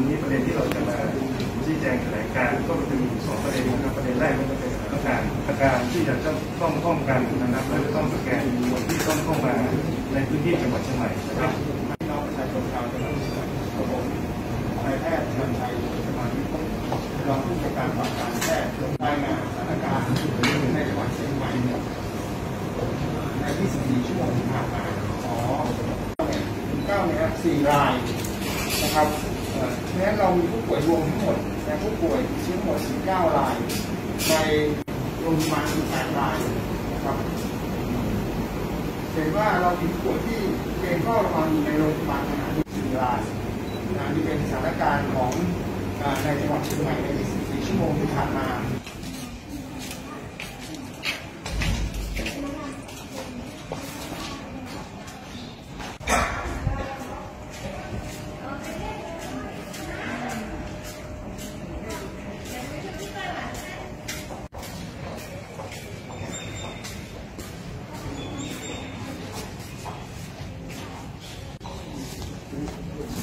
วันนี้ประเด็นที่เราจะมาชี้แจงแถลงการก็จะมีสองประเด็นนะครับประเด็นแรกก็จะเป็นสถานการณ์อาการที่จะต้องป้องกันนะครับและจะต้องสแกนคนที่ต้องเข้ามาในพื้นที่จังหวัดเชียงใหม่นะครับพี่น้องประชาชนชาวจังหวัดเชียงใหม่ผมนายแพทย์ชันชัยสมาธิรองผู้จัดการฝ่ายการแพทย์รายงานสถานการณ์ในจังหวัดเชียงใหม่เนี่ยใน 24 ชั่วโมงที่ผ่านมา อ๋อ9เนี่ยสี่รายนะครับ เพราะฉะนั้นเรามีผู้ป่วยรวมทั้งหมดและผู้ป่วยเชื้อหมด 19 ราย ในโรงพยาบาล18รายนะครับเห็นว่าเรามีผู้ป่วยที่เป็นเฝ้าระวังอยู่ในโรงพยาบาลขณะนี้สี่รายนะนี่เป็นสถานการณ์ของในจังหวัดเชียงใหม่ใน 24 ชั่วโมงที่ผ่านมา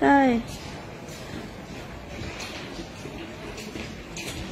ใช่